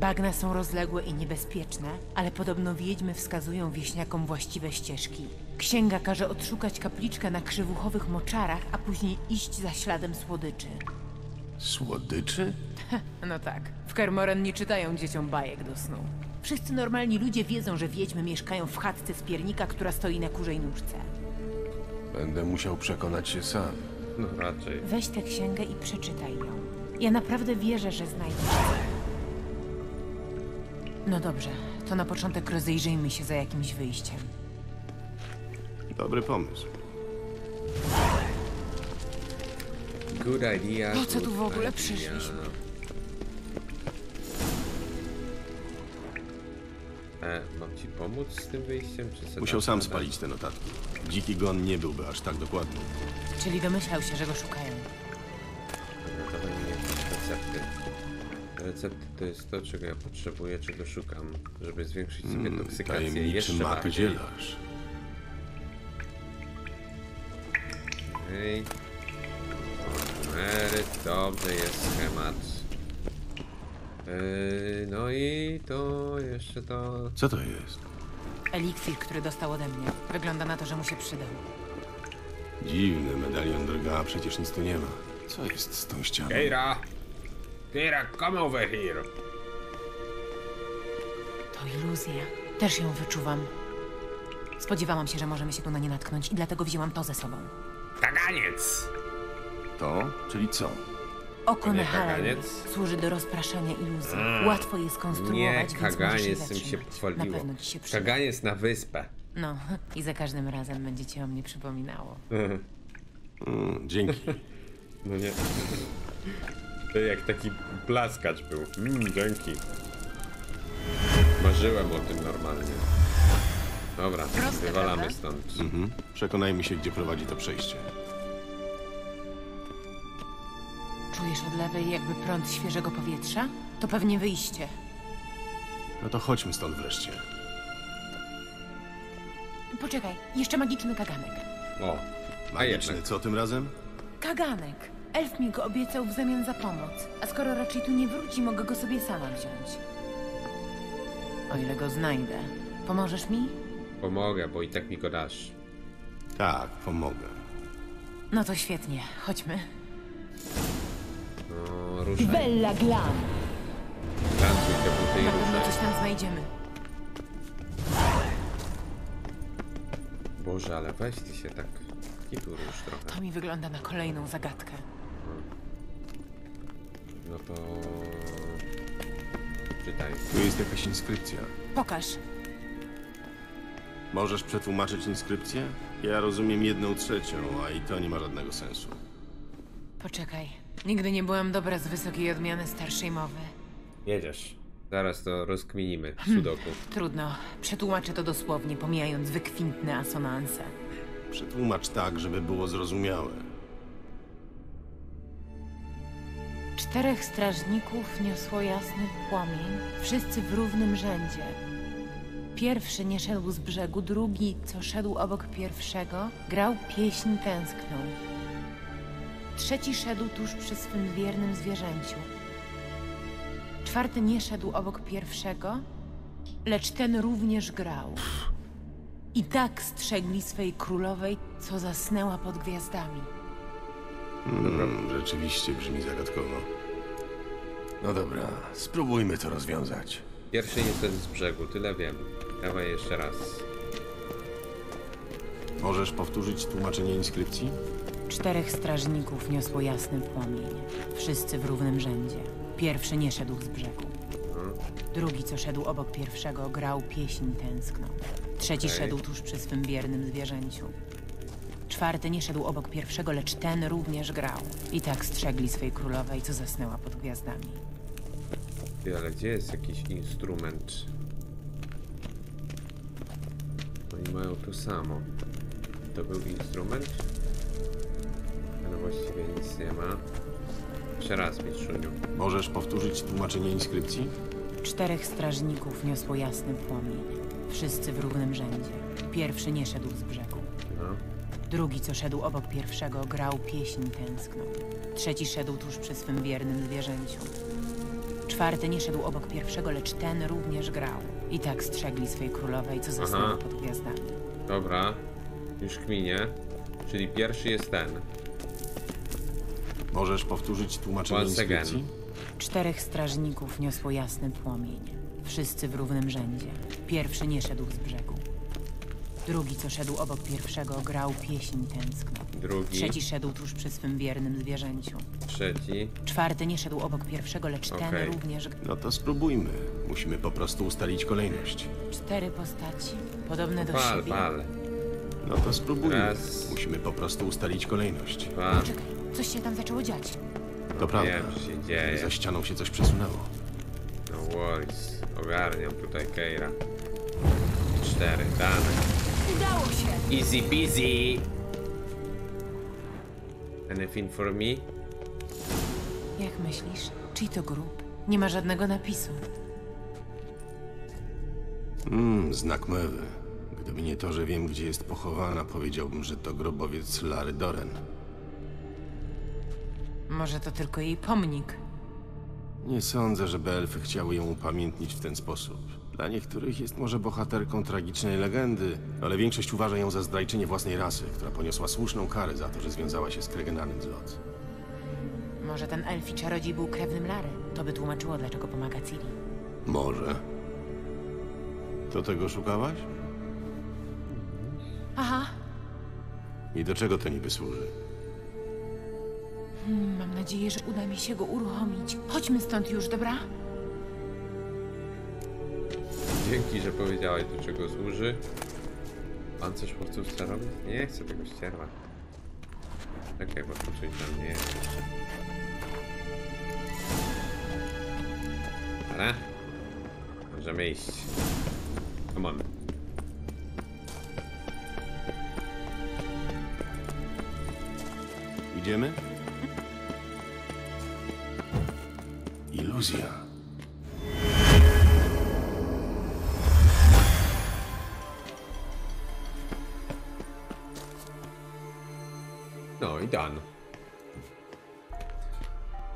[SPEAKER 7] Bagna są rozległe i niebezpieczne, ale podobno wiedźmy wskazują wieśniakom właściwe ścieżki. Księga każe odszukać kapliczkę na krzywuchowych moczarach, a później iść za śladem słodyczy.
[SPEAKER 2] Słodyczy?
[SPEAKER 7] No tak, w Kermoren nie czytają dzieciom bajek do snu. Wszyscy normalni ludzie wiedzą, że wiedźmy mieszkają w chatce z piernika, która stoi na kurzej nóżce.
[SPEAKER 2] Będę musiał przekonać się sam.
[SPEAKER 1] No raczej.
[SPEAKER 7] Weź tę księgę i przeczytaj ją. Ja naprawdę wierzę, że znajdziesz. No dobrze, to na początek rozejrzyjmy się za jakimś wyjściem.
[SPEAKER 2] Dobry pomysł.
[SPEAKER 1] Good idea.
[SPEAKER 7] Po co tu w ogóle
[SPEAKER 1] idea.
[SPEAKER 7] przyszliśmy?
[SPEAKER 1] E, mam ci pomóc z tym wyjściem, czy sobie
[SPEAKER 2] Musiał sam spalić te notatki. Dziki gon nie byłby aż tak dokładny.
[SPEAKER 7] Czyli domyślał się, że go szukają.
[SPEAKER 1] Dobra, dawaj mi jakieś recepty. Recepty to jest to, czego ja potrzebuję, czego szukam, żeby zwiększyć sobie
[SPEAKER 2] Mm,
[SPEAKER 1] toksykację
[SPEAKER 2] tajemniczy
[SPEAKER 1] jeszcze
[SPEAKER 2] mak
[SPEAKER 1] bardziej.
[SPEAKER 2] zielarz.
[SPEAKER 1] Okej. Dobrze, jest schemat. Yy, no i to jeszcze to...
[SPEAKER 2] Co to jest?
[SPEAKER 7] Eliksir, który dostał ode mnie. Wygląda na to, że mu się przydał.
[SPEAKER 2] Dziwny medalion drga, a przecież nic tu nie ma. Co jest z tą ścianą?
[SPEAKER 4] Keira! Keira, come over here!
[SPEAKER 7] To iluzja. Też ją wyczuwam. Spodziewałam się, że możemy się tu na nie natknąć i dlatego wzięłam to ze sobą.
[SPEAKER 4] Kaganiec!
[SPEAKER 2] To? Czyli co?
[SPEAKER 7] Oko
[SPEAKER 1] nie
[SPEAKER 7] Nehalen
[SPEAKER 1] kaganiec?
[SPEAKER 7] służy do rozpraszania iluzji.
[SPEAKER 1] A,
[SPEAKER 7] Łatwo je skonstruować,
[SPEAKER 1] Nie,
[SPEAKER 7] więc możesz je
[SPEAKER 1] kaganiec tym się
[SPEAKER 7] zatrzymać.
[SPEAKER 1] pochwaliło.
[SPEAKER 7] Na pewno ci się przyda.
[SPEAKER 1] Kaganiec na wyspę.
[SPEAKER 7] No, i za każdym razem będzie ci o mnie przypominało.
[SPEAKER 2] Mm, dzięki.
[SPEAKER 1] No nie. To jak taki plaskacz był. Mm, dzięki. Marzyłem o tym normalnie. Dobra,
[SPEAKER 7] Proste,
[SPEAKER 1] wywalamy
[SPEAKER 7] prawda?
[SPEAKER 1] stąd.
[SPEAKER 2] Mhm. Przekonajmy się, gdzie prowadzi to przejście.
[SPEAKER 7] Czujesz od lewej jakby prąd świeżego powietrza? To pewnie wyjście.
[SPEAKER 2] No to chodźmy stąd wreszcie.
[SPEAKER 7] Poczekaj, jeszcze magiczny kaganek.
[SPEAKER 1] O, a
[SPEAKER 2] Magiczny,
[SPEAKER 1] jednak.
[SPEAKER 2] co tym razem?
[SPEAKER 7] Kaganek. Elf mi go obiecał w zamian za pomoc. A skoro raczej tu nie wróci, mogę go sobie sama wziąć. O ile go znajdę. Pomożesz mi?
[SPEAKER 1] Pomogę, bo i tak mi go dasz.
[SPEAKER 2] Tak, pomogę.
[SPEAKER 7] No to świetnie. Chodźmy.
[SPEAKER 1] No, ruszaj.
[SPEAKER 7] Bella Glam.
[SPEAKER 1] Lansuj te buty i
[SPEAKER 7] Na pewno
[SPEAKER 1] ruszaj.
[SPEAKER 7] coś tam znajdziemy.
[SPEAKER 1] Boże, ale weź ty się tak... Kitu rusz trochę.
[SPEAKER 7] To mi wygląda na kolejną zagadkę.
[SPEAKER 1] No to... Czytaj.
[SPEAKER 2] Tu jest jakaś inskrypcja.
[SPEAKER 7] Pokaż.
[SPEAKER 2] Możesz przetłumaczyć inskrypcję? Ja rozumiem jedną trzecią, a i to nie ma żadnego sensu.
[SPEAKER 7] Poczekaj. Nigdy nie byłam dobra z wysokiej odmiany starszej mowy.
[SPEAKER 1] Jedziesz. Zaraz to rozkminimy.
[SPEAKER 7] Hmm.
[SPEAKER 1] Sudoku.
[SPEAKER 7] Trudno. Przetłumaczę to dosłownie, pomijając wykwintne asonanse.
[SPEAKER 2] Przetłumacz tak, żeby było zrozumiałe.
[SPEAKER 7] Czterech strażników niosło jasny płomień, wszyscy w równym rzędzie. Pierwszy nie szedł z brzegu, drugi, co szedł obok pierwszego, grał pieśń tęskną. Trzeci szedł tuż przy swym wiernym zwierzęciu. Czwarty nie szedł obok pierwszego, lecz ten również grał. I tak strzegli swej królowej, co zasnęła pod gwiazdami.
[SPEAKER 2] Hmm, rzeczywiście brzmi zagadkowo. No dobra, spróbujmy to rozwiązać.
[SPEAKER 1] Pierwszy nie szedł z brzegu, tyle wiem. Dawaj jeszcze raz.
[SPEAKER 2] Możesz powtórzyć tłumaczenie inskrypcji?
[SPEAKER 7] Czterech strażników niosło jasny płomień, wszyscy w równym rzędzie. Pierwszy nie szedł z brzegu. Drugi, co szedł obok pierwszego, grał pieśń tęskną. Trzeci
[SPEAKER 1] Okej.
[SPEAKER 7] szedł tuż przy swym wiernym zwierzęciu. Czwarty nie szedł obok pierwszego, lecz ten również grał. I tak strzegli swej królowej, co zasnęła pod gwiazdami.
[SPEAKER 1] Ty, ale gdzie jest jakiś instrument? Oni mają to samo. To był instrument? Właściwie nic nie ma. Jeszcze raz, mistrzuniu.
[SPEAKER 2] Możesz powtórzyć tłumaczenie inskrypcji?
[SPEAKER 7] Czterech strażników niosło jasny płomień. Wszyscy w równym rzędzie. Pierwszy nie szedł z brzegu.
[SPEAKER 1] No.
[SPEAKER 7] Drugi, co szedł obok pierwszego, grał pieśń tęskną. Trzeci szedł tuż przy swym wiernym zwierzęciu. Czwarty nie szedł obok pierwszego, lecz ten również grał. I tak strzegli swej królowej, co zasnęła
[SPEAKER 1] Aha.
[SPEAKER 7] pod gwiazdami.
[SPEAKER 1] Dobra. Już kminie. Czyli pierwszy jest ten.
[SPEAKER 2] Możesz powtórzyć tłumaczenie
[SPEAKER 1] Once
[SPEAKER 2] inskrypcji?
[SPEAKER 7] Czterech strażników niosło jasny płomień. Wszyscy w równym rzędzie. Pierwszy nie szedł z brzegu. Drugi, co szedł obok pierwszego, grał pieśń tęskną.
[SPEAKER 1] Drugi.
[SPEAKER 7] Trzeci szedł tuż przy swym wiernym zwierzęciu.
[SPEAKER 1] Trzeci.
[SPEAKER 7] Czwarty nie szedł obok pierwszego, lecz ten
[SPEAKER 1] Okej.
[SPEAKER 7] również.
[SPEAKER 2] No to spróbujmy. Musimy po prostu ustalić kolejność.
[SPEAKER 7] Cztery postaci, podobne do
[SPEAKER 1] Pal,
[SPEAKER 7] siebie.
[SPEAKER 1] pal.
[SPEAKER 2] No to spróbujmy.
[SPEAKER 1] Raz.
[SPEAKER 2] Musimy po prostu ustalić kolejność.
[SPEAKER 1] Dwa.
[SPEAKER 7] Czekaj, coś się tam zaczęło dziać.
[SPEAKER 2] To prawda.
[SPEAKER 1] Wiem, się dzieje.
[SPEAKER 2] Za ścianą się coś przesunęło.
[SPEAKER 1] No worries. Ogarniam tutaj Keira. Cztery. Dane.
[SPEAKER 5] Udało się!
[SPEAKER 1] Easy peasy. Anything for me?
[SPEAKER 7] Jak myślisz? Czyj to grób? Nie ma żadnego napisu.
[SPEAKER 2] Mmm, znak mewy. Gdyby nie to, że wiem, gdzie jest pochowana, powiedziałbym, że to grobowiec Lary Doren.
[SPEAKER 7] Może to tylko jej pomnik.
[SPEAKER 2] Nie sądzę, żeby elfy chciały ją upamiętnić w ten sposób. Dla niektórych jest może bohaterką tragicznej legendy, ale większość uważa ją za zdrajczynię własnej rasy, która poniosła słuszną karę za to, że związała się z Kregenanem z Lot.
[SPEAKER 7] Może ten elfi czarodziej był krewnym Lary. To by tłumaczyło, dlaczego pomaga Ciri.
[SPEAKER 2] Może. To tego szukałaś?
[SPEAKER 7] Aha,
[SPEAKER 2] I do czego to niby służy?
[SPEAKER 7] Hmm, mam nadzieję, że uda mi się go uruchomić. Chodźmy stąd już, dobra?
[SPEAKER 1] Dzięki, że powiedziałeś do czego służy. Pan coś po prostu chce robić? Nie chcę tego ścierwa. Czekaj, bo tu coś tam nie jest jeszcze. Dobra. Możemy iść. Come on.
[SPEAKER 2] Idziemy?
[SPEAKER 1] No i dan.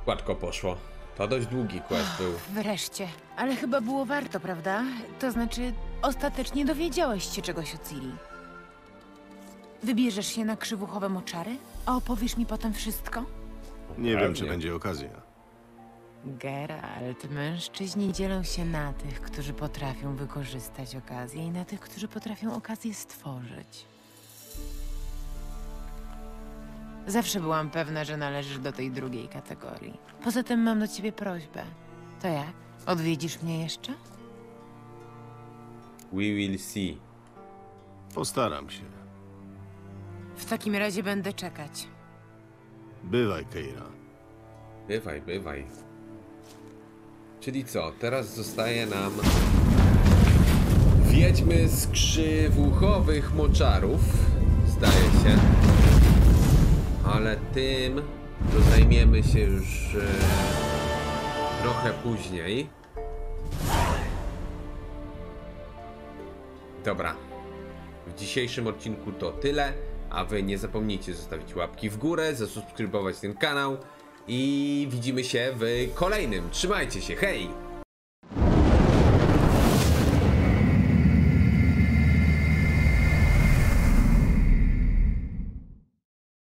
[SPEAKER 1] Gładko poszło. To dość długi quest był.
[SPEAKER 7] Wreszcie. Ale chyba było warto, prawda? To znaczy, ostatecznie dowiedziałeś się czegoś o Ciri. Wybierzesz się na krzywuchowe moczary? A opowiesz mi potem wszystko?
[SPEAKER 2] Nie wiem, czy
[SPEAKER 1] Pewnie.
[SPEAKER 2] będzie okazja.
[SPEAKER 7] Geralt, mężczyźni dzielą się na tych, którzy potrafią wykorzystać okazję i na tych, którzy potrafią okazję stworzyć. Zawsze byłam pewna, że należysz do tej drugiej kategorii. Poza tym mam do ciebie prośbę. To jak? Odwiedzisz mnie jeszcze?
[SPEAKER 1] We will see.
[SPEAKER 2] Postaram się.
[SPEAKER 7] W takim razie będę czekać.
[SPEAKER 2] Bywaj, Keira.
[SPEAKER 1] Bywaj, bywaj. Czyli co? Teraz zostaje nam... Wiedźmy z krzywuchowych moczarów. Zdaje się. Ale tym zajmiemy się już e, trochę później. Dobra. W dzisiejszym odcinku to tyle, a wy nie zapomnijcie zostawić łapki w górę, zasubskrybować ten kanał i widzimy się w kolejnym. Trzymajcie się, hej!